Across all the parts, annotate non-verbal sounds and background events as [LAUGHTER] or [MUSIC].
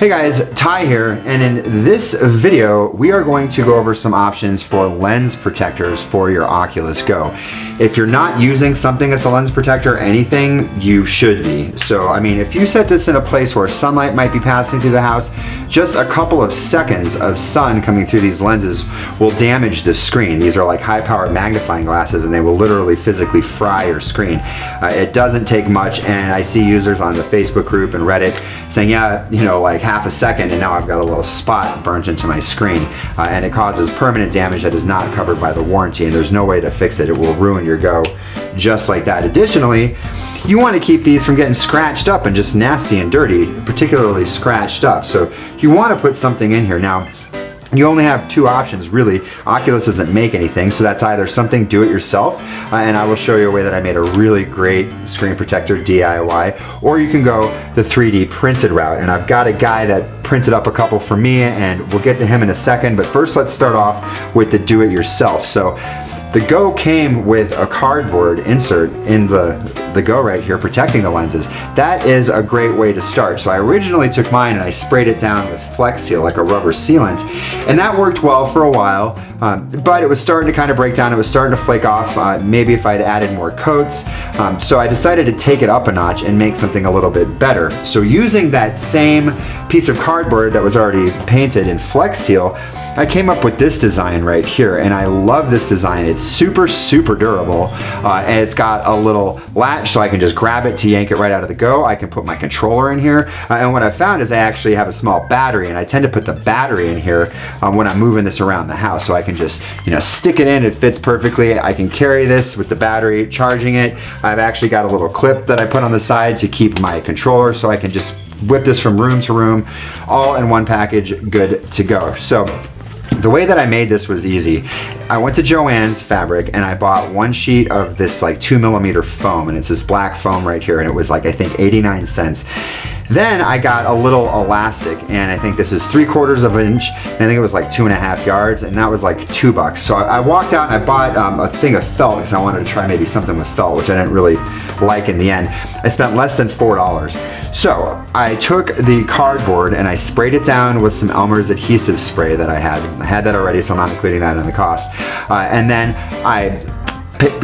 Hey guys, Ty here, and in this video, we are going to go over some options for lens protectors for your Oculus Go. If you're not using something as a lens protector, anything, you should be. So, I mean, if you set this in a place where sunlight might be passing through the house, just a couple of seconds of sun coming through these lenses will damage the screen. These are like high-powered magnifying glasses, and they will literally physically fry your screen. Uh, it doesn't take much, and I see users on the Facebook group and Reddit saying, yeah, you know, like half a second and now I've got a little spot burnt into my screen uh, and it causes permanent damage that is not covered by the warranty and there's no way to fix it. It will ruin your Go just like that. Additionally, you want to keep these from getting scratched up and just nasty and dirty, particularly scratched up. So you want to put something in here. Now, you only have two options really. Oculus doesn't make anything, so that's either something do it yourself, uh, and I will show you a way that I made a really great screen protector DIY, or you can go the 3D printed route. And I've got a guy that printed up a couple for me, and we'll get to him in a second, but first let's start off with the do it yourself. So the Go came with a cardboard insert in the, the Go right here protecting the lenses. That is a great way to start. So I originally took mine and I sprayed it down with Flex Seal, like a rubber sealant. And that worked well for a while, um, but it was starting to kind of break down. It was starting to flake off, uh, maybe if I'd added more coats. Um, so I decided to take it up a notch and make something a little bit better. So using that same piece of cardboard that was already painted in Flex Seal, I came up with this design right here and I love this design. It's super, super durable uh, and it's got a little latch so I can just grab it to yank it right out of the go. I can put my controller in here uh, and what I found is I actually have a small battery and I tend to put the battery in here um, when I'm moving this around the house so I can just you know stick it in, it fits perfectly. I can carry this with the battery, charging it. I've actually got a little clip that I put on the side to keep my controller so I can just whip this from room to room, all in one package, good to go. So the way that I made this was easy. I went to Joann's Fabric and I bought one sheet of this like two millimeter foam and it's this black foam right here and it was like I think 89 cents. Then I got a little elastic and I think this is three quarters of an inch and I think it was like two and a half yards and that was like two bucks. So I, walked out and I bought um, a thing of felt because I wanted to try maybe something with felt which I didn't really like in the end. I spent less than $4. So I took the cardboard and I sprayed it down with some Elmer's adhesive spray that I had. I had that already so I'm not including that in the cost. Uh, and then I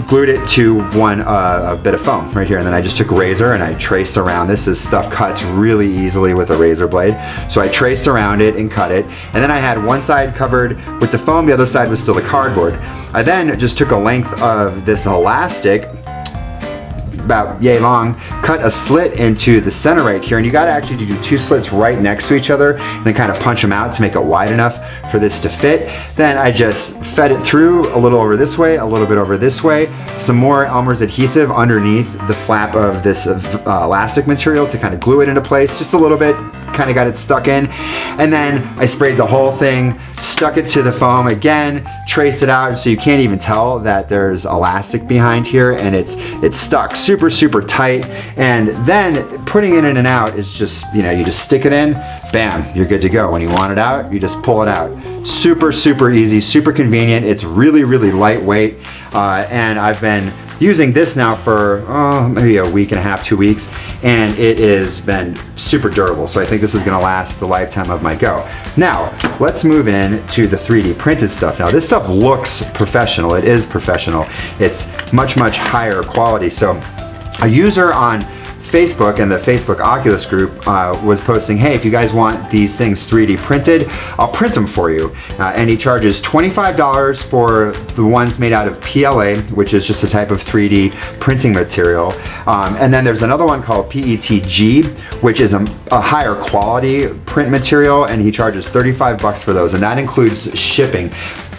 glued it to one uh, bit of foam right here and then I just took a razor and I traced around. This is stuff cuts really easily with a razor blade. So I traced around it and cut it and then I had one side covered with the foam the other side was still the cardboard. I then just took a length of this elastic about yay long, cut a slit into the center right here, and you gotta actually do two slits right next to each other, and then kind of punch them out to make it wide enough for this to fit. Then I just fed it through a little over this way, a little bit over this way, some more Elmer's adhesive underneath the flap of this uh, elastic material to kind of glue it into place, just a little bit, kind of got it stuck in. And then I sprayed the whole thing, stuck it to the foam again, traced it out so you can't even tell that there's elastic behind here and it's it's stuck super super super tight and then putting it in and out is just you know you just stick it in bam you're good to go when you want it out you just pull it out super super easy super convenient it's really really lightweight uh, and I've been using this now for oh, maybe a week and a half, two weeks, and it has been super durable. So I think this is gonna last the lifetime of my Go. Now, let's move in to the 3D printed stuff. Now this stuff looks professional, it is professional. It's much, much higher quality. So a user on Facebook and the Facebook Oculus group uh, was posting, hey, if you guys want these things 3D printed, I'll print them for you. Uh, and he charges $25 for the ones made out of PLA, which is just a type of 3D printing material. Um, and then there's another one called PETG, which is a, a higher quality print material, and he charges 35 bucks for those, and that includes shipping.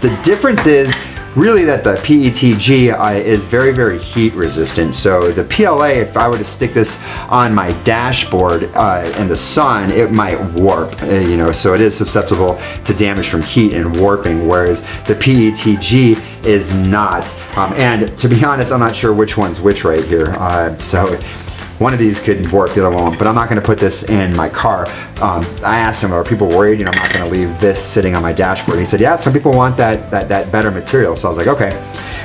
The difference is really that the PETG uh, is very, very heat resistant. So the PLA, if I were to stick this on my dashboard uh, in the sun, it might warp, uh, you know, so it is susceptible to damage from heat and warping, whereas the PETG is not. Um, and to be honest, I'm not sure which one's which right here. Uh, so one of these could warp, the other one but I'm not gonna put this in my car. Um, I asked him, are people worried, you know, I'm not gonna leave this sitting on my dashboard. And he said, yeah, some people want that, that, that better material. So I was like, okay.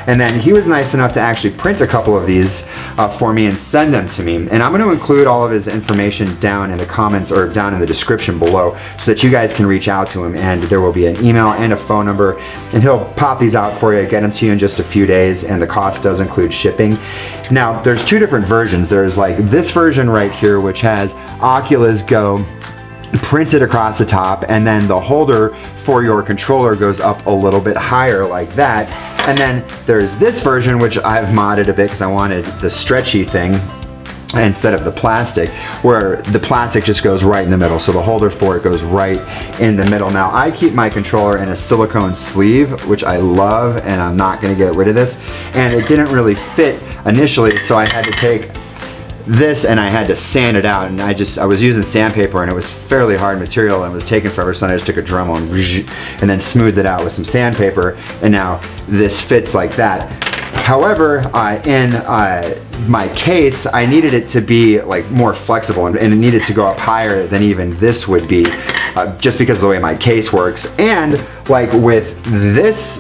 And then he was nice enough to actually print a couple of these uh, for me and send them to me. And I'm gonna include all of his information down in the comments or down in the description below so that you guys can reach out to him and there will be an email and a phone number and he'll pop these out for you, get them to you in just a few days and the cost does include shipping. Now, there's two different versions. There's like this version right here which has Oculus Go printed across the top and then the holder for your controller goes up a little bit higher like that. And then there's this version which I've modded a bit because I wanted the stretchy thing instead of the plastic where the plastic just goes right in the middle. So the holder for it goes right in the middle. Now I keep my controller in a silicone sleeve which I love and I'm not gonna get rid of this. And it didn't really fit initially so I had to take this and I had to sand it out. And I just I was using sandpaper and it was fairly hard material and was taking forever. So I just took a Dremel [LAUGHS] and, and then smoothed it out with some sandpaper. And now this fits like that. However uh, in uh, my case I needed it to be like more flexible and, and, it needed to go up higher than even this would be uh, just because of the way my case works. And like with this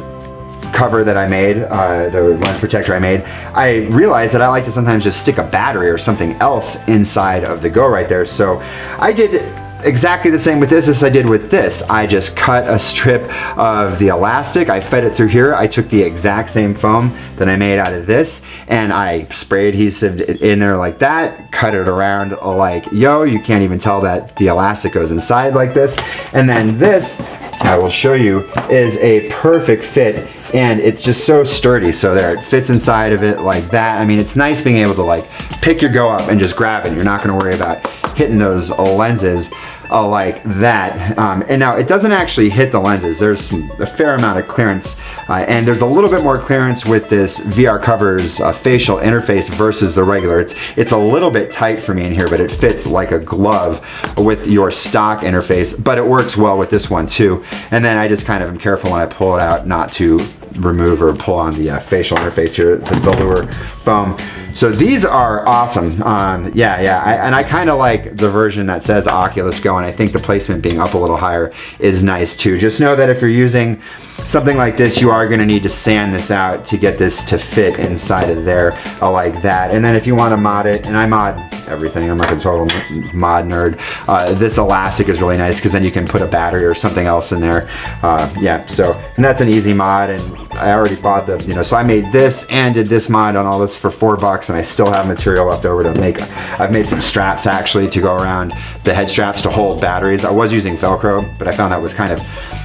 cover that I made, uh, the lens protector I made, I realized that I like to sometimes just stick a battery or something else inside of the Go right there. So I did exactly the same with this as I did with this. I just cut a strip of the elastic, I fed it through here, I took the exact same foam that I made out of this, and I spray adhesive in there like that, cut it around like yo, you can't even tell that the elastic goes inside like this, and then this I will show you is a perfect fit and it's just so sturdy. So there, it fits inside of it like that. I mean, it's nice being able to like pick your go up and just grab it. You're not gonna worry about hitting those lenses uh, like that. Um, and now it doesn't actually hit the lenses. There's some, a fair amount of clearance uh, and there's a little bit more clearance with this VR covers uh, facial interface versus the regular. It's, it's a little bit tight for me in here, but it fits like a glove with your stock interface, but it works well with this one too. And then I just kind of am careful when I pull it out not to remove or pull on the uh, facial interface here, the velour foam. So these are awesome. Um, yeah, yeah, I, and I kind of like the version that says Oculus Go, and I think the placement being up a little higher is nice too. Just know that if you're using something like this, you are gonna need to sand this out to get this to fit inside of there uh, like that. And then if you wanna mod it, and I mod everything, I'm like a total mod nerd, uh, this elastic is really nice because then you can put a battery or something else in there. Uh, yeah, so, and that's an easy mod, and I already bought the, you know, so I made this and did this mod on all this for four bucks, and I still have material left over to make. I've made some straps actually to go around the head straps to hold batteries. I was using Velcro, but I found that was kind of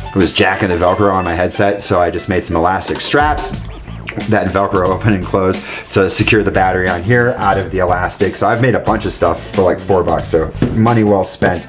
it was jacking the Velcro on my headset, so I just made some elastic straps that Velcro open and close to secure the battery on here out of the elastic. So I've made a bunch of stuff for like four bucks, so money well spent.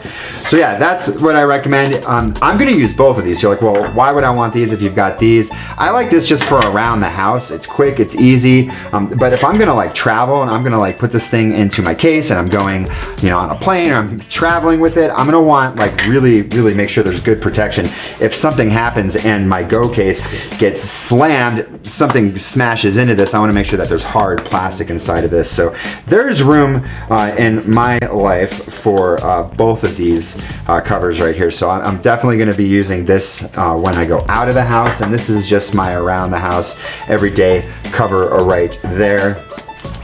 So yeah, that's what I recommend. Um, I'm gonna use both of these. You're like, well, why would I want these if you've got these? I like this just for around the house. It's quick, it's easy. Um, but if I'm gonna like travel and I'm gonna like put this thing into my case and I'm going, you know, on a plane or I'm traveling with it, I'm gonna want like really, really make sure there's good protection. If something happens and my Go case gets slammed, something smashes into this, I wanna make sure that there's hard plastic inside of this. So there's room uh, in my life for uh, both of these uh, covers right here. So I'm definitely gonna be using this uh, when I go out of the house and this is just my around the house everyday cover right there.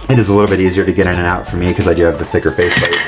It is a little bit easier to get in and out for me because I do have the thicker faceplate.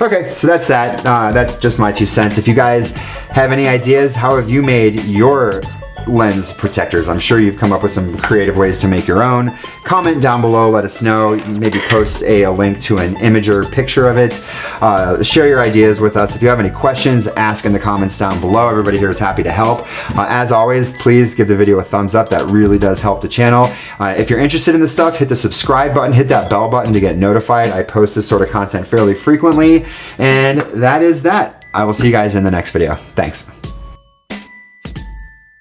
Okay, so that's that. Uh, that's just my two cents. If you guys have any ideas, how have you made your lens protectors. I'm sure you've come up with some creative ways to make your own. Comment down below, let us know. Maybe post a, a link to an Imgur picture of it. Uh, share your ideas with us. If you have any questions, ask in the comments down below. Everybody here is happy to help. Uh, as always, please give the video a thumbs up. That really does help the channel. Uh, if you're interested in this stuff, hit the subscribe button, hit that bell button to get notified. I post this sort of content fairly frequently. And that is that. I will see you guys in the next video. Thanks.